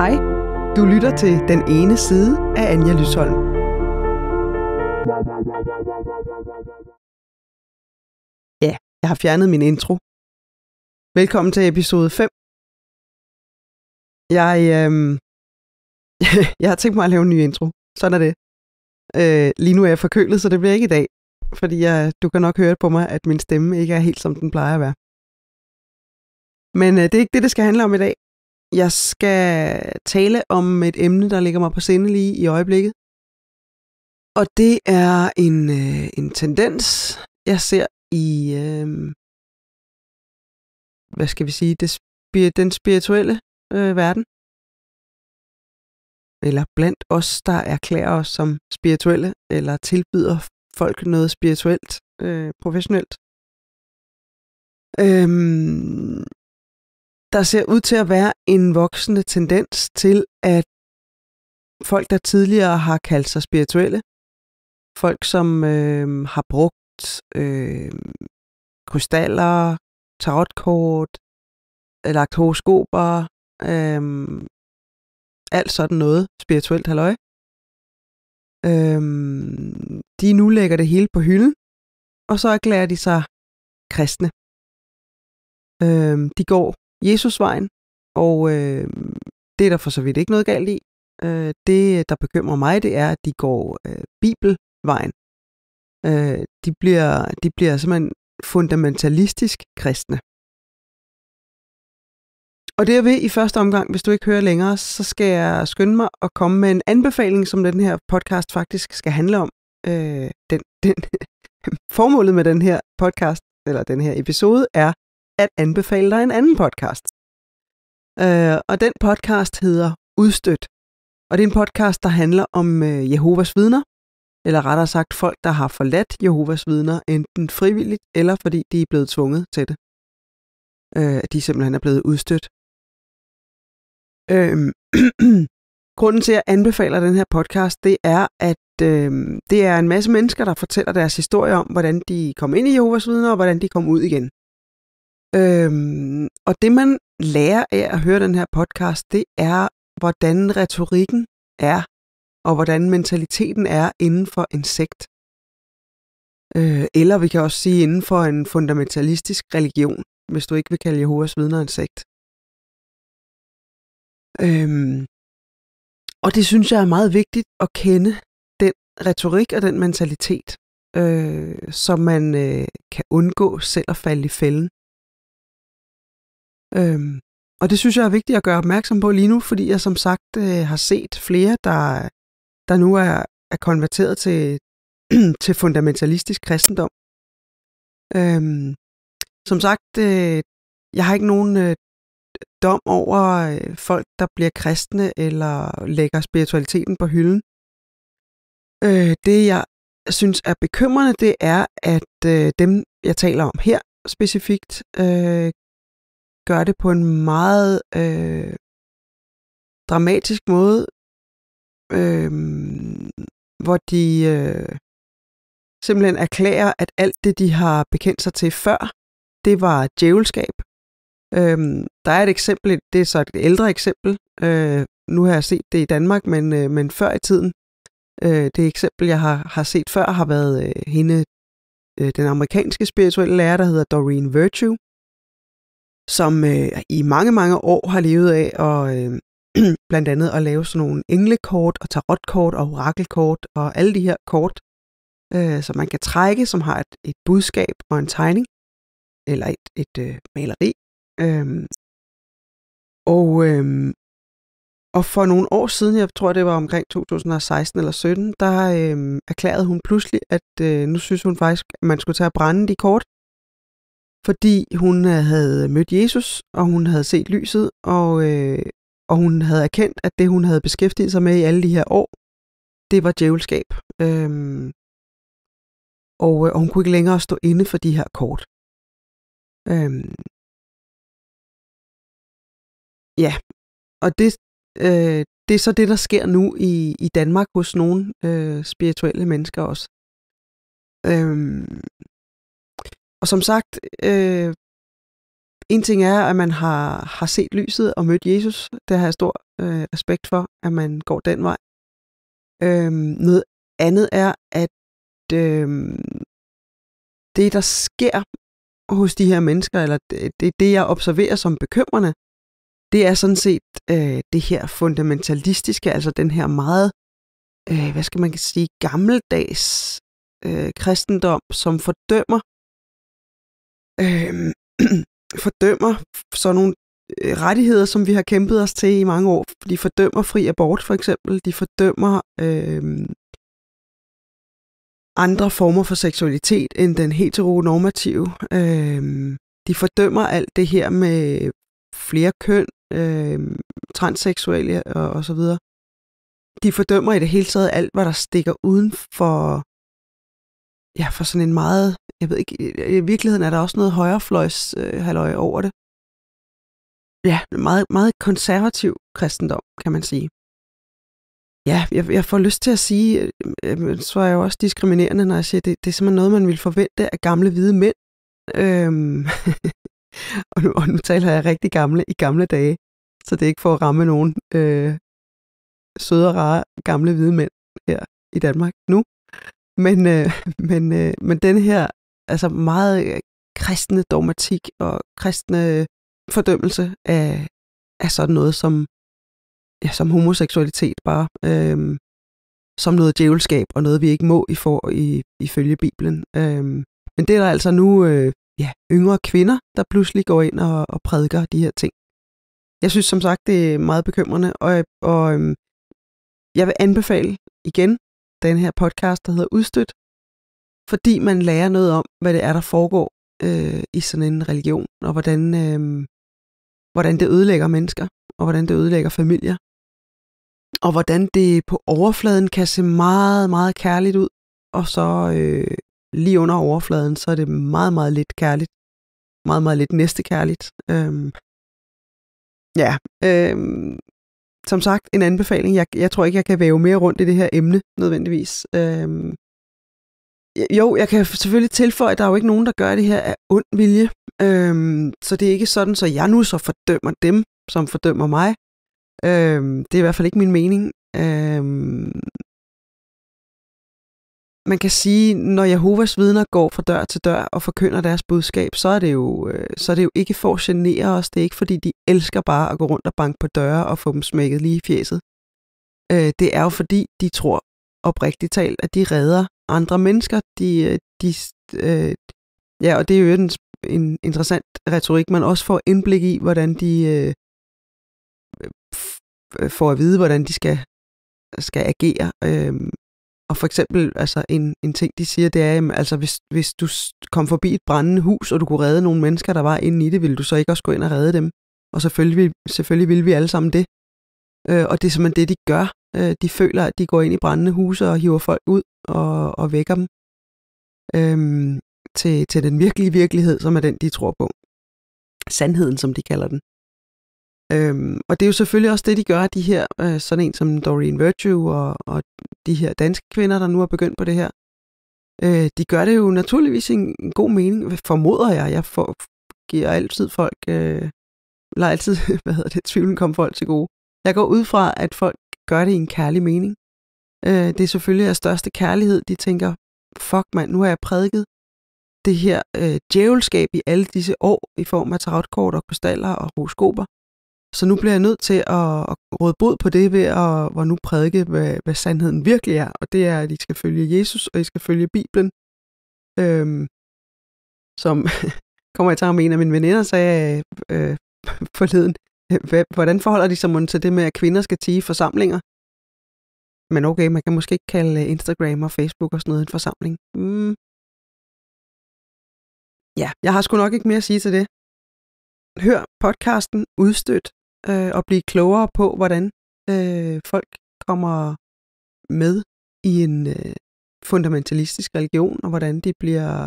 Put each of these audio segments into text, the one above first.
Hej, du lytter til Den Ene Side af Anja Lysholm. Ja, jeg har fjernet min intro. Velkommen til episode 5. Jeg, øhm, jeg har tænkt mig at lave en ny intro. Sådan er det. Øh, lige nu er jeg forkølet, så det bliver ikke i dag. Fordi jeg, du kan nok høre på mig, at min stemme ikke er helt som den plejer at være. Men øh, det er ikke det, det skal handle om i dag. Jeg skal tale om et emne, der ligger mig på sinde lige i øjeblikket. Og det er en, øh, en tendens, jeg ser i, øh, hvad skal vi sige, det, den spirituelle øh, verden. Eller blandt os, der erklærer os som spirituelle, eller tilbyder folk noget spirituelt, øh, professionelt. Øhm, der ser ud til at være en voksende tendens til, at folk, der tidligere har kaldt sig spirituelle, folk, som øh, har brugt øh, krystaller, tarotkort, lagt horoskoper, øh, alt sådan noget spirituelt halløj, øh, de nu lægger det hele på hylden, og så erklærer de sig kristne. Øh, de går Jesusvejen, og øh, det er der for så vidt ikke noget galt i. Øh, det, der bekymrer mig, det er, at de går øh, Bibelvejen. Øh, de, bliver, de bliver simpelthen fundamentalistisk kristne. Og det jeg vil i første omgang, hvis du ikke hører længere, så skal jeg skynde mig at komme med en anbefaling, som den her podcast faktisk skal handle om. Øh, den, den, formålet med den her podcast, eller den her episode, er at anbefale dig en anden podcast. Øh, og den podcast hedder Udstødt. Og det er en podcast, der handler om øh, Jehovas vidner, eller rettere sagt folk, der har forladt Jehovas vidner, enten frivilligt eller fordi de er blevet tvunget til det. Øh, at de simpelthen er blevet udstødt. Øh, grunden til, at jeg anbefaler den her podcast, det er, at øh, det er en masse mennesker, der fortæller deres historie om, hvordan de kom ind i Jehovas vidner, og hvordan de kom ud igen. Øhm, og det man lærer af at høre den her podcast, det er, hvordan retorikken er, og hvordan mentaliteten er inden for en sekt. Øh, eller vi kan også sige inden for en fundamentalistisk religion, hvis du ikke vil kalde Jehovas vidner en sekt. Øhm, og det synes jeg er meget vigtigt at kende den retorik og den mentalitet, øh, så man øh, kan undgå selv at falde i fælden. Øhm, og det synes jeg er vigtigt at gøre opmærksom på lige nu, fordi jeg som sagt øh, har set flere, der, der nu er, er konverteret til, til fundamentalistisk kristendom. Øhm, som sagt, øh, jeg har ikke nogen øh, dom over øh, folk, der bliver kristne eller lægger spiritualiteten på hylden. Øh, det jeg synes er bekymrende, det er, at øh, dem, jeg taler om her specifikt, øh, gør det på en meget øh, dramatisk måde, øh, hvor de øh, simpelthen erklærer, at alt det, de har bekendt sig til før, det var djævelskab. Øh, der er et eksempel, det er så et ældre eksempel, øh, nu har jeg set det i Danmark, men, øh, men før i tiden, øh, det eksempel, jeg har, har set før, har været øh, hende, øh, den amerikanske spirituelle lærer, der hedder Doreen Virtue, som øh, i mange, mange år har levet af at, øh, blandt andet at lave sådan nogle englekort og tarotkort og orakelkort og alle de her kort, øh, som man kan trække, som har et, et budskab og en tegning, eller et, et øh, maleri. Øh, og, øh, og for nogle år siden, jeg tror det var omkring 2016 eller 17, der øh, erklærede hun pludselig, at øh, nu synes hun faktisk, at man skulle tage at brænde de kort, fordi hun øh, havde mødt Jesus, og hun havde set lyset, og, øh, og hun havde erkendt, at det, hun havde beskæftiget sig med i alle de her år, det var djævelskab. Øhm, og, øh, og hun kunne ikke længere stå inde for de her kort. Øhm, ja, og det, øh, det er så det, der sker nu i, i Danmark hos nogle øh, spirituelle mennesker også. Øhm, og som sagt, øh, en ting er, at man har, har set lyset og mødt Jesus. Det har jeg stor øh, respekt for, at man går den vej. Øh, noget andet er, at øh, det, der sker hos de her mennesker, eller det, det, det jeg observerer som bekymrende, det er sådan set øh, det her fundamentalistiske, altså den her meget, øh, hvad skal man sige, gammeldags øh, kristendom, som fordømmer øh, fordømmer sådan nogle øh, rettigheder, som vi har kæmpet os til i mange år. De fordømmer fri abort for eksempel. De fordømmer øh, andre former for seksualitet end den heteronormative. Øh, de fordømmer alt det her med flere køn, øh, transseksuelle og, og så videre. De fordømmer i det hele taget alt, hvad der stikker uden for, ja, for sådan en meget, jeg ved ikke, i virkeligheden er der også noget højrefløjs øh, halvøje over det. Ja, meget, meget konservativ kristendom, kan man sige. Ja, jeg, jeg får lyst til at sige, øh, så er jeg jo også diskriminerende, når jeg siger, det, det er simpelthen noget, man vil forvente af gamle hvide mænd. Øhm, og, nu, og nu taler jeg rigtig gamle i gamle dage, så det er ikke for at ramme nogen øh, søde og rare gamle hvide mænd her i Danmark nu. Men, øh, men, øh, men den her altså meget øh, kristne dogmatik og kristne fordømmelse af, af sådan noget som, ja, som homoseksualitet bare, øhm, som noget djævelskab og noget, vi ikke må i for, i, ifølge Bibelen. Øhm, men det er der altså nu øh, ja, yngre kvinder, der pludselig går ind og, og prædiker de her ting. Jeg synes som sagt, det er meget bekymrende, og, og øhm, jeg vil anbefale igen den her podcast, der hedder Udstødt, fordi man lærer noget om, hvad det er, der foregår øh, i sådan en religion, og hvordan, øh, hvordan det ødelægger mennesker, og hvordan det ødelægger familier, og hvordan det på overfladen kan se meget, meget kærligt ud, og så øh, lige under overfladen, så er det meget, meget lidt kærligt. Meget, meget lidt næstekærligt. Øh, ja, øh, som sagt, en anbefaling. Jeg, jeg tror ikke, jeg kan væve mere rundt i det her emne, nødvendigvis. Øh, jo, jeg kan selvfølgelig tilføje, at der er jo ikke nogen, der gør det her af ond vilje. Øhm, så det er ikke sådan, så jeg nu så fordømmer dem, som fordømmer mig. Øhm, det er i hvert fald ikke min mening. Øhm, man kan sige, når Jehovas vidner går fra dør til dør og forkynder deres budskab, så er det jo, øh, så er det jo ikke for at genere os. Det er ikke, fordi de elsker bare at gå rundt og banke på døre og få dem smækket lige i fjeset. Øh, det er jo, fordi de tror oprigtigt talt, at de redder andre mennesker. De, øh, de, øh, ja, og det er jo en, en interessant retorik, man også får indblik i, hvordan de øh, øh får at vide, hvordan de skal, skal agere. Øh, og for eksempel, altså en, en ting, de siger, det er, jamen, altså hvis, hvis du kom forbi et brændende hus, og du kunne redde nogle mennesker, der var inde i det, ville du så ikke også gå ind og redde dem? Og selvfølgelig, selvfølgelig vil vi alle sammen det. Øh, og det er simpelthen det, de gør. Øh, de føler, at de går ind i brændende huse og hiver folk ud og, og vækker dem øh, til, til den virkelige virkelighed, som er den, de tror på. Sandheden, som de kalder den. Øhm, og det er jo selvfølgelig også det, de gør, de her, øh, sådan en som Doreen Virtue og, og de her danske kvinder, der nu har begyndt på det her. Øh, de gør det jo naturligvis i en, en god mening, formoder jeg. Jeg får, giver altid folk, øh, eller altid, hvad hedder det, tvivlen kommer folk til gode. Jeg går ud fra, at folk gør det i en kærlig mening. Øh, det er selvfølgelig af største kærlighed. De tænker, fuck mand, nu har jeg prædiket det her øh, djævelskab i alle disse år i form af tarotkort og krystaller og horoskoper. Så nu bliver jeg nødt til at, at råde bod på det ved at, hvor nu prædike, hvad, hvad sandheden virkelig er. Og det er, at I skal følge Jesus, og I skal følge Bibelen. Øhm, som kommer jeg til at en af mine veninder sagde øh, forleden. Øh, hvordan forholder de sig til det med, at kvinder skal tige forsamlinger? Men okay, man kan måske ikke kalde øh, Instagram og Facebook og sådan noget en forsamling. Mm. Ja, jeg har sgu nok ikke mere at sige til det. Hør podcasten Udstødt øh, og blive klogere på, hvordan øh, folk kommer med i en øh, fundamentalistisk religion, og hvordan de bliver,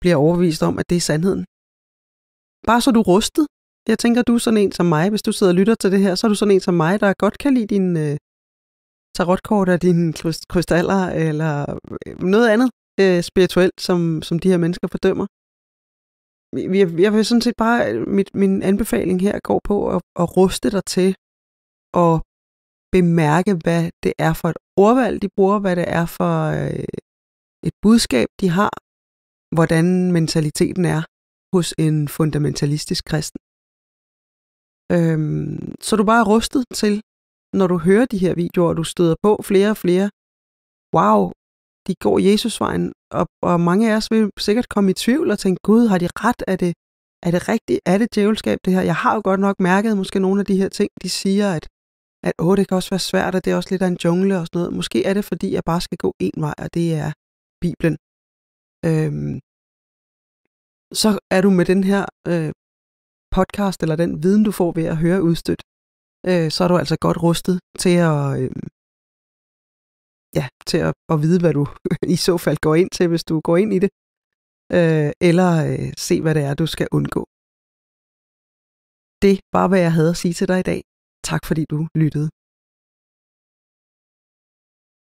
bliver overbevist om, at det er sandheden. Bare så du er rustet. Jeg tænker, du er sådan en som mig. Hvis du sidder og lytter til det her, så er du sådan en som mig, der godt kan lide din øh, tarotkort og dine krystaller, eller øh, noget andet øh, spirituelt, som, som de her mennesker fordømmer. jeg, jeg vil sådan set bare, øh, mit, min anbefaling her går på at, at ruste dig til at bemærke, hvad det er for et ordvalg, de bruger, hvad det er for øh, et budskab, de har, hvordan mentaliteten er hos en fundamentalistisk kristen. Øhm, så du bare er rustet til, når du hører de her videoer, og du støder på flere og flere, wow, de går Jesusvejen, og, og mange af os vil sikkert komme i tvivl og tænke, gud, har de ret? Er det, er det rigtigt? Er det djævelskab, det her? Jeg har jo godt nok mærket måske nogle af de her ting, de siger, at, at åh, det kan også være svært, og det er også lidt af en jungle og sådan noget. Måske er det, fordi jeg bare skal gå en vej, og det er Bibelen. Øhm, så er du med den her øh, podcast, eller den viden, du får ved at høre udstødt, øh, så er du altså godt rustet til at, øh, ja, til at, at vide, hvad du i så fald går ind til, hvis du går ind i det, øh, eller øh, se, hvad det er, du skal undgå. Det var, hvad jeg havde at sige til dig i dag. Tak fordi du lyttede.